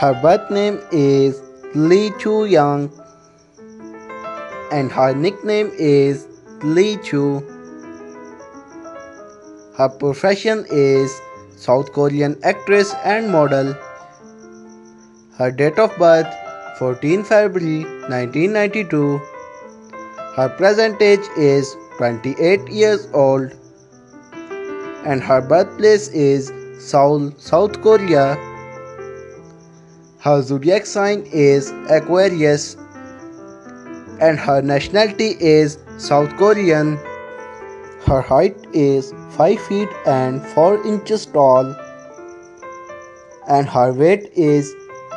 Her birth name is Lee Joo Young and her nickname is Lee Joo. Her profession is South Korean actress and model. Her date of birth 14 February 1992. Her present age is 28 years old and her birthplace is Seoul, South Korea. Her zodiac sign is Aquarius and her nationality is South Korean. Her height is 5 feet and 4 inches tall and her weight is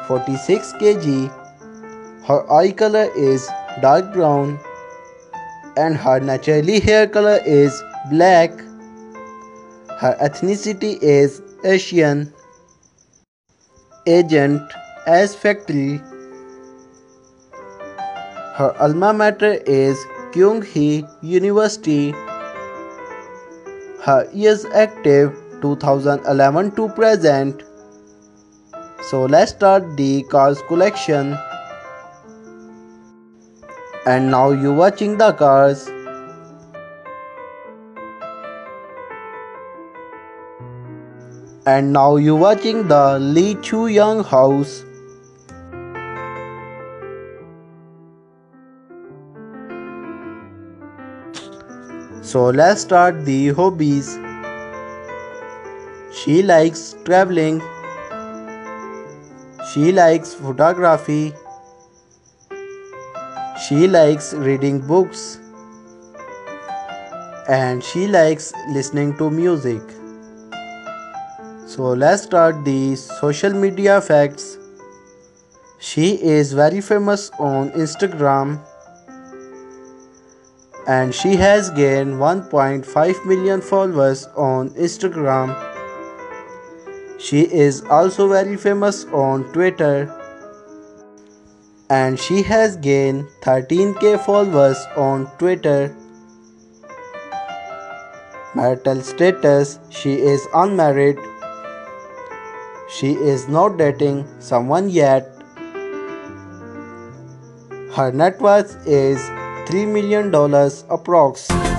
46 kg. Her eye color is dark brown and her naturally hair color is black. Her ethnicity is Asian. Agent Ace Factory. Her alma mater is Kyung Hee University. Her years active 2011 to present. So let's start the cars collection. And now you watching the cars. And now you watching the Lee Joo Young house. So let's start the hobbies. She likes traveling. She likes photography. She likes reading books. And she likes listening to music. So let's start the social media facts. She is very famous on Instagram and she has gained 1.5 million followers on Instagram. She is also very famous on Twitter and she has gained 13k followers on Twitter. Marital status She is unmarried. She is not dating someone yet. Her net worth is $3 million approx.